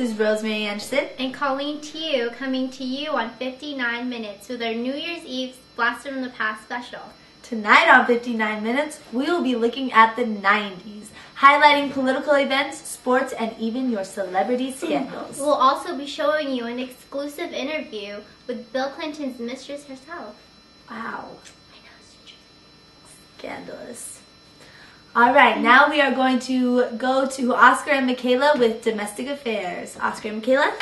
This is Rosemary Anderson. And Colleen Tew coming to you on 59 Minutes with our New Year's Eve Blast from the Past special. Tonight on 59 Minutes, we will be looking at the 90s, highlighting political events, sports, and even your celebrity scandals. We'll also be showing you an exclusive interview with Bill Clinton's mistress herself. Wow. I know, it's scandalous. All right, now we are going to go to Oscar and Michaela with domestic affairs. Oscar and Michaela?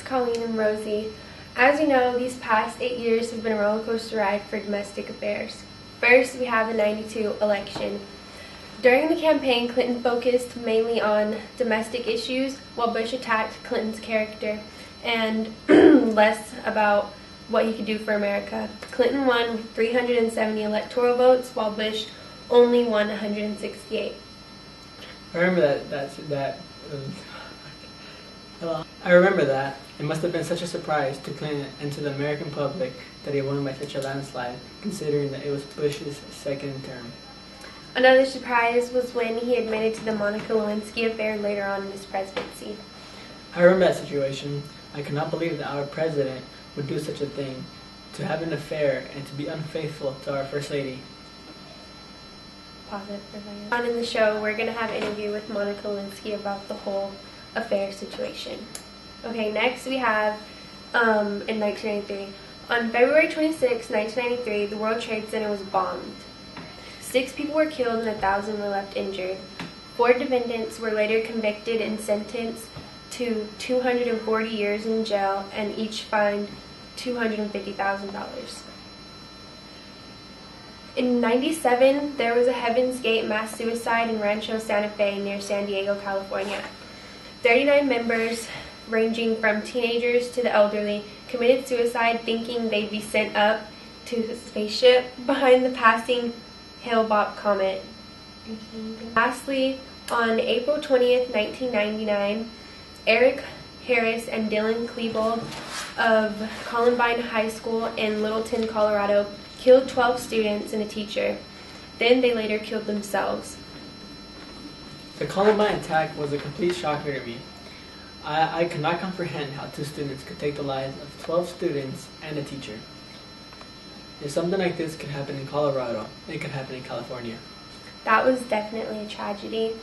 Colleen and Rosie. As you know, these past eight years have been a roller coaster ride for domestic affairs. First, we have the 92 election. During the campaign, Clinton focused mainly on domestic issues, while Bush attacked Clinton's character and less about what he could do for America. Clinton won with 370 electoral votes, while Bush only won 168. I remember that. That that. Um, I remember that. It must have been such a surprise to Clinton and to the American public that he won by such a landslide, considering that it was Bush's second term. Another surprise was when he admitted to the Monica Lewinsky affair later on in his presidency. I remember that situation. I could not believe that our president would do such a thing, to have an affair and to be unfaithful to our first lady. It for. On in the show, we're going to have an interview with Monica Lewinsky about the whole affair situation. Okay, next we have um, in 1993. On February 26, 1993, the World Trade Center was bombed. Six people were killed and a thousand were left injured. Four defendants were later convicted and sentenced to 240 years in jail and each fined $250,000. In 97, there was a Heaven's Gate mass suicide in Rancho Santa Fe near San Diego, California. 39 members, ranging from teenagers to the elderly, committed suicide thinking they'd be sent up to the spaceship behind the passing Hale-Bopp comet. Lastly, on April 20th, 1999, Eric Harris and Dylan Klebold of Columbine High School in Littleton, Colorado, killed 12 students and a teacher. Then they later killed themselves. The Columbine attack was a complete shocker to me. I, I could not comprehend how two students could take the lives of 12 students and a teacher. If something like this could happen in Colorado, it could happen in California. That was definitely a tragedy.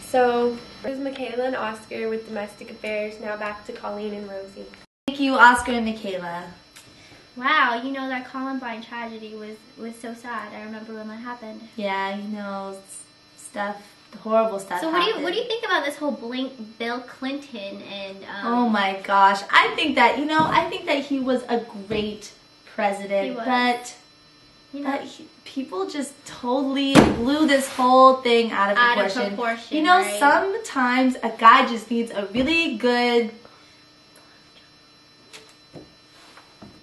So, this is Michaela and Oscar with Domestic Affairs. Now back to Colleen and Rosie. Thank you, Oscar and Michaela. Wow, you know that Columbine tragedy was was so sad. I remember when that happened. Yeah, you know, stuff, horrible stuff. So what do you what do you think about this whole blink Bill Clinton and um, Oh my gosh, I think that you know, I think that he was a great president, He was. but you know but he, people just totally blew this whole thing out of Out of proportion. proportion, You know, right. sometimes a guy just needs a really good.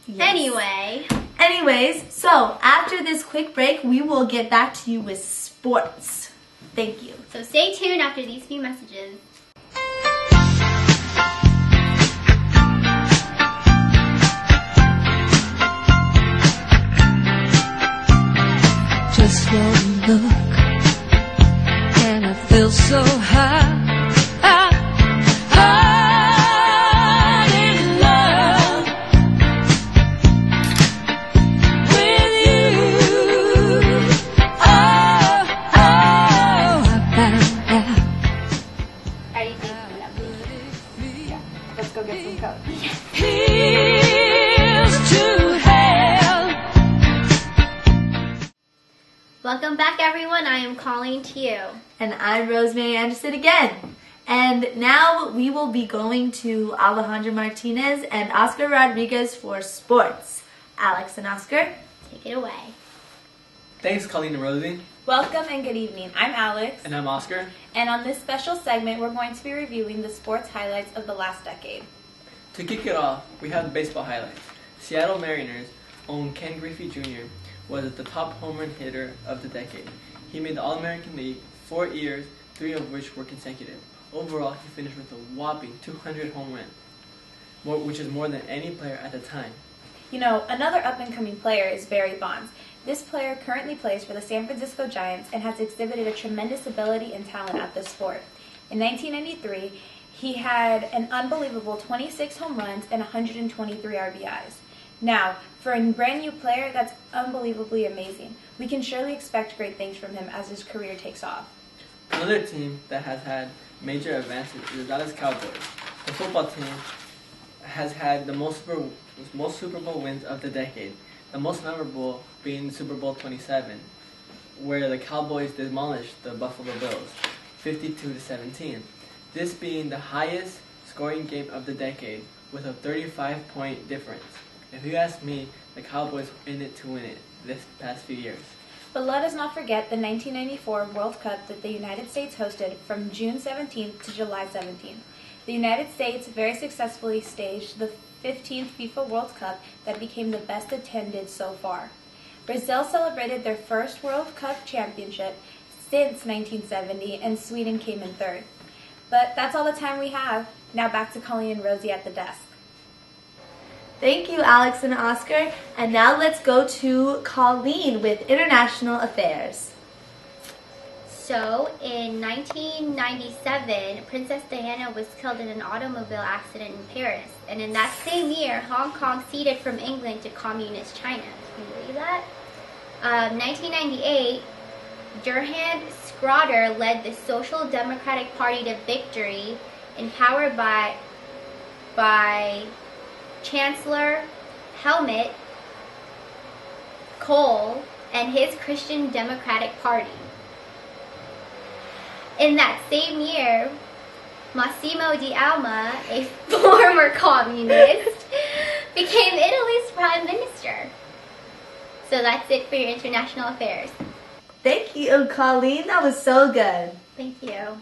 Yes. anyway. Anyways, so after this quick break, we will get back to you with sports. Thank you. So stay tuned after these few messages. Just one look, and I feel so I'm Rosemary Anderson again. And now we will be going to Alejandro Martinez and Oscar Rodriguez for sports. Alex and Oscar. Take it away. Thanks, Colleen and Rosie. Welcome and good evening. I'm Alex, And I'm Oscar. and on this special segment, we're going to be reviewing the sports highlights of the last decade. To kick it off, we have the baseball highlights. Seattle Mariners own Ken Griffey Jr. was the top home run hitter of the decade. He made the All-American League four years, three of which were consecutive. Overall, he finished with a whopping 200 home runs, which is more than any player at the time. You know, another up and coming player is Barry Bonds. This player currently plays for the San Francisco Giants and has exhibited a tremendous ability and talent at this sport. In 1993, He had an unbelievable 26 home runs and 123 RBIs. Now, for a brand new player, that's unbelievably amazing. We can surely expect great things from him as his career takes off. Another team that has had major advances is the Dallas Cowboys. The football team has had the most Super, most Super Bowl wins of the decade, the most memorable being Super Bowl 27, where the Cowboys demolished the Buffalo Bills 52 to 17. This being the highest scoring game of the decade with a 35 point difference. If you ask me, the Cowboys in it to win it this past few years. But let us not forget the 1994 World Cup that the United States hosted from June 17th to July 17th. The United States very successfully staged the 15th FIFA World Cup that became the best attended so far. Brazil celebrated their first World Cup championship since 1970, and Sweden came in third. But that's all the time we have. Now back to Colleen and Rosie at the desk. Thank you, Alex and Oscar. And now let's go to Colleen with International Affairs. So, in 1997, Princess Diana was killed in an automobile accident in Paris. And in that same year, Hong Kong ceded from England to Communist China. Can you believe that? Um, 1998, Gerhard Schroeder led the Social Democratic Party to victory, empowered by, by Chancellor Helmut Kohl and his Christian Democratic Party. In that same year, Massimo di Alma, a former communist, became Italy's prime minister. So that's it for your international affairs. Thank you, Colleen. That was so good. Thank you.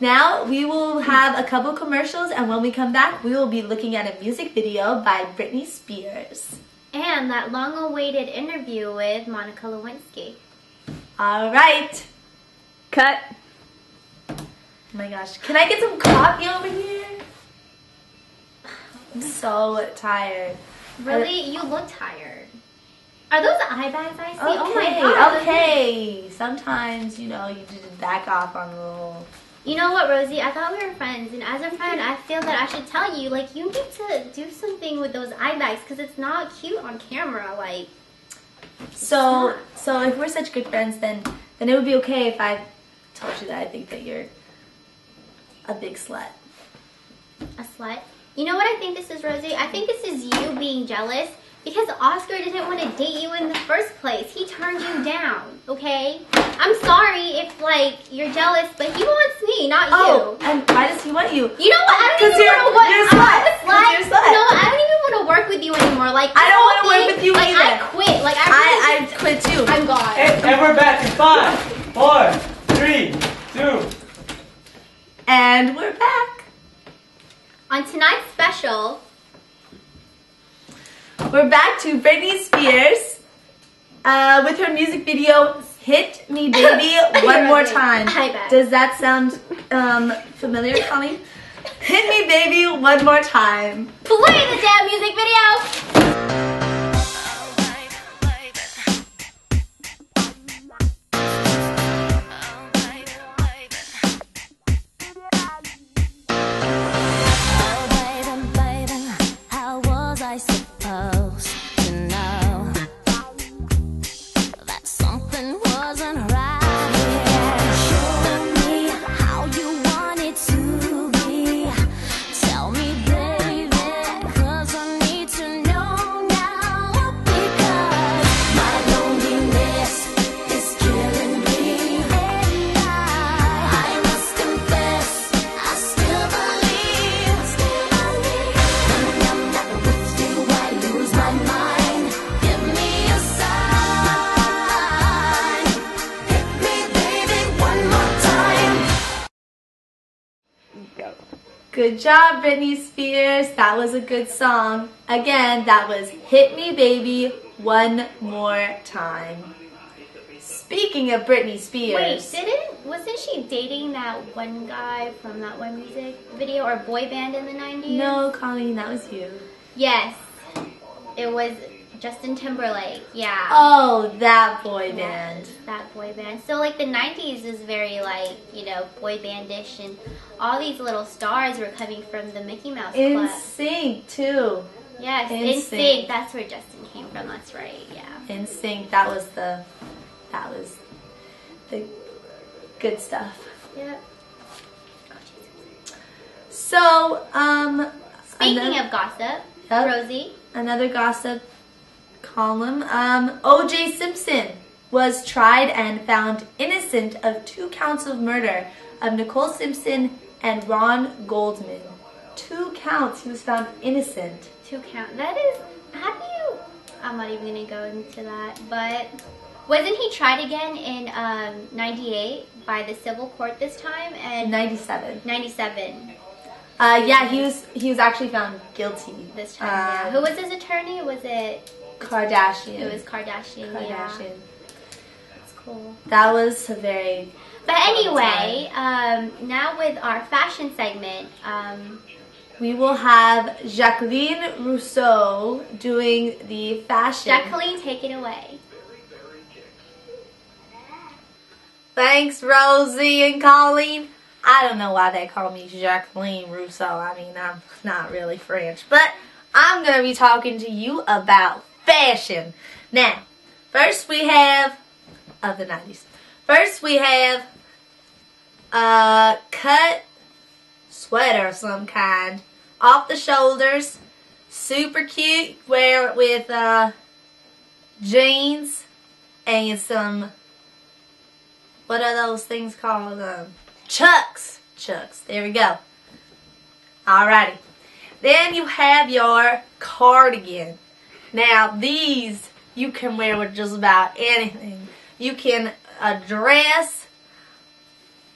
Now we will have a couple commercials, and when we come back, we will be looking at a music video by Britney Spears. And that long awaited interview with Monica Lewinsky. All right. Cut. Oh my gosh. Can I get some coffee over here? I'm so tired. Really? You look tired. Are those eye bags I see? Okay, oh my god. okay. Sometimes, you know, you just back off on the little. You know what, Rosie? I thought we were friends, and as a friend, I feel that I should tell you, like, you need to do something with those eye bags because it's not cute on camera. Like, So, so if we're such good friends, then then it would be okay if I told you that I think that you're a big slut. a slut. You know what I think this is, Rosie? I think this is you being jealous because Oscar didn't want to date you in the first place. He turned you down, okay? I'm sorry if, like, you're jealous, but he wants me, not you. Oh, and why does he want you? You know what? I don't 'Cause even want to work. you're a I'm not slut. a 'Cause slut. you're a slut. No, I don't even want to work with you anymore. Like I don't want wanna work with you like, I quit. Like I, I really I quit too. I'm gone. And, and we're back in five, four, three, two. And we're back. On tonight's special, We're back to Britney Spears uh, with her music video "Hit Me, Baby, One More Time." Does that sound um, familiar, Colleen? Hit me, baby, one more time. play the damn music video. Good job, Britney Spears. That was a good song. Again, that was Hit Me Baby One More Time. Speaking of Britney Spears. Wait, didn't wasn't she dating that one guy from that one music video or boy band in the 90s? no, Colleen, that was you. Yes. It was Justin Timberlake. Yeah. Oh, that boy band. That boy band. So like the '90s is very like you know boy bandish, and all these little stars were coming from the Mickey Mouse In Club. sync too. Yes. NSYNC. That's where Justin came from. That's right. Yeah. In sync. That was the. That was the good stuff. Yep. So, um. Speaking ano- of gossip, Yep. Rosie. another gossip column. Um, O.J. Simpson was tried and found innocent of two counts of murder of Nicole Simpson and Ron Goldman. Two counts. He was found innocent. Two count. That is. Have you? I'm not even gonna go into that. But wasn't he tried again in um, '98 by the civil court this time and 97. '97 Uh, yeah, he was he was actually found guilty this time? Uh, yeah. Who was his attorney? Was it? Kardashian. It was Kardashian. Yeah. Kardashian. That's cool. That was a very But anyway, um, now with our fashion segment, um, We will have Jacqueline Rousseau doing the fashion. Jacqueline, take it away. Thanks, Rosie and Colleen. I don't know why they call me Jacqueline Rousseau. I mean, I'm not really French, but I'm going to be talking to you about fashion. Now, first we have of the 90s. First we have a cut sweater of some kind off the shoulders, super cute. Wear it with uh, jeans and some what are those things called? Um, chucks. Chucks. There we go. Alrighty. Then you have your cardigan. Now these you can wear with just about anything. You can uh, dress,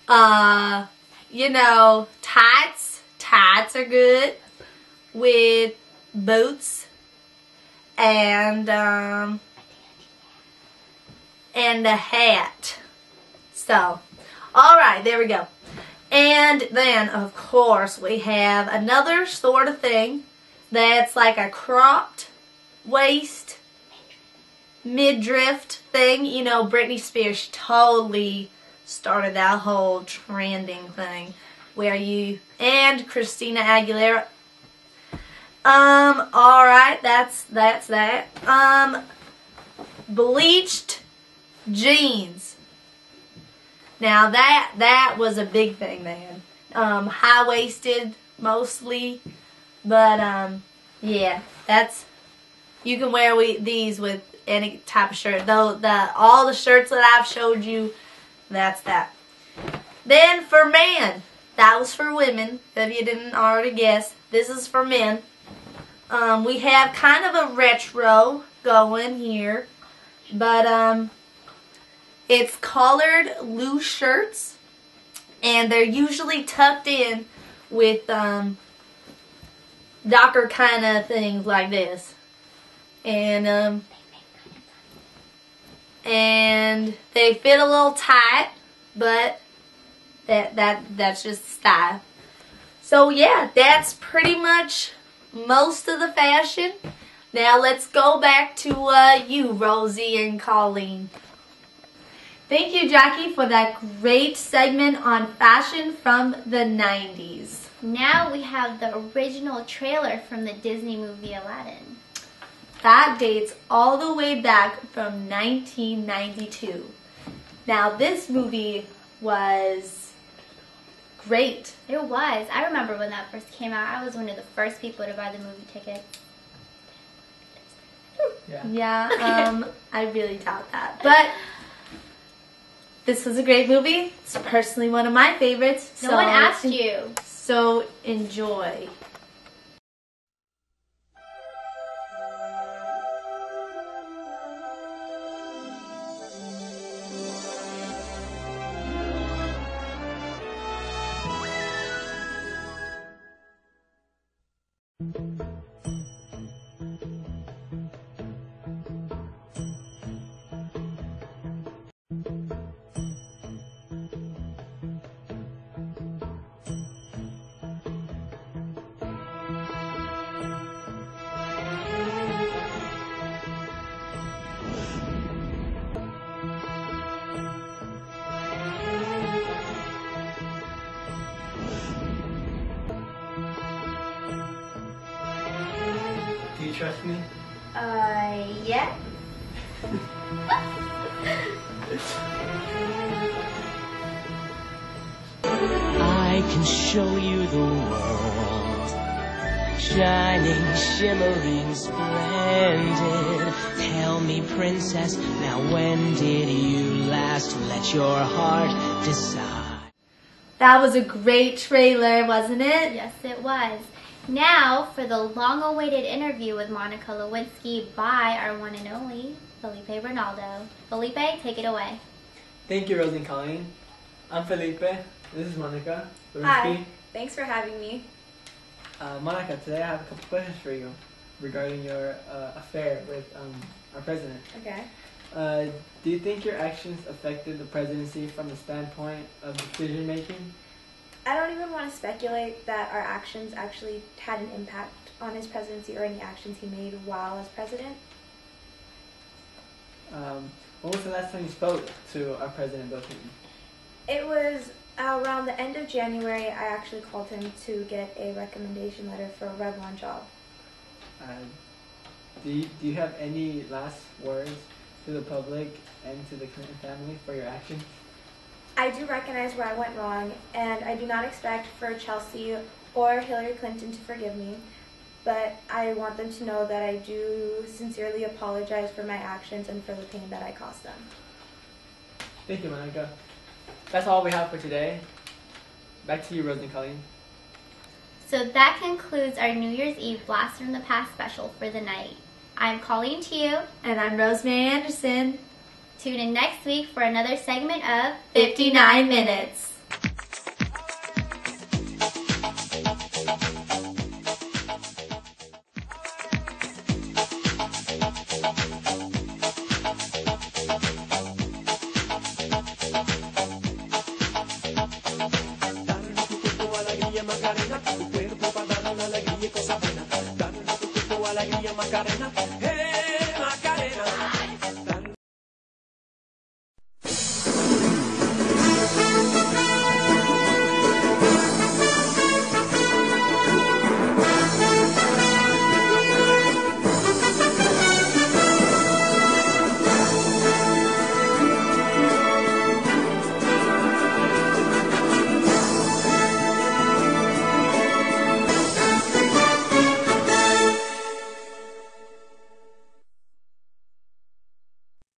uh, you know, tights. Tights are good with boots and um, and a hat. So, all right, there we go. And then, of course, we have another sort of thing that's like a cropped waist, midriff thing. You know, Britney Spears totally started that whole trending thing where you and Christina Aguilera. Um, all right, that's that's that. Um, bleached jeans. Now that that was a big thing then. Um, high waisted mostly, but um, yeah, that's you can wear we, these with any type of shirt. Though the all the shirts that I've showed you, that's that. Then for men, that was for women. If you didn't already guess, this is for men. Um, we have kind of a retro going here, but um, it's collared loose shirts, and they're usually tucked in with um, docker kind of things like this, and um, and they fit a little tight, but that that that's just style. So yeah, that's pretty much most of the fashion. Now let's go back to uh, you, Rosie and Colleen. Thank you, Jackie, for that great segment on fashion from the 90s. Now we have the original trailer from the Disney movie Aladdin. That dates all the way back from 1992. Now, this movie was great. It was. I remember when that first came out. I was one of the first people to buy the movie ticket. Yeah. Yeah, um, I really doubt that. But this was a great movie. It's personally one of my favorites. No so one asked you. So enjoy. Trust me? Uh, yeah. I can show you the world. Shining, shimmering, splendid. Tell me, princess, now when did you last let your heart decide? That was a great trailer, wasn't it? Yes, it was. Now for the long-awaited interview with Monica Lewinsky by our one and only Felipe Ronaldo. Felipe, take it away. Thank you, Rosie and Colleen. I'm Felipe. This is Monica. Lewinsky. Hi. Thanks for having me. Uh, Monica, today I have a couple questions for you regarding your uh, affair with um, our president. Okay. Uh, do you think your actions affected the presidency from the standpoint of decision making? I don't even want to speculate that our actions actually had an impact on his presidency or any actions he made while as president. Um, when was the last time you spoke to our president, Bill Clinton? It was around the end of January I actually called him to get a recommendation letter for a Revlon job. Uh, do, you, do you have any last words to the public and to the Clinton family for your actions? I do recognize where I went wrong, and I do not expect for Chelsea or Hillary Clinton to forgive me, but I want them to know that I do sincerely apologize for my actions and for the pain that I caused them. Thank you, Monica. That's all we have for today. Back to you, Rosie and Colleen. So that concludes our New Year's Eve Blast from the Past special for the night. I'm Colleen to you. And I'm Rosemary Anderson. Tune in next week for another segment of 59 minutes. Macarena, tu cuerpo para dar la alegría y cosas buenas. Dale tu cuerpo alegría Macarena,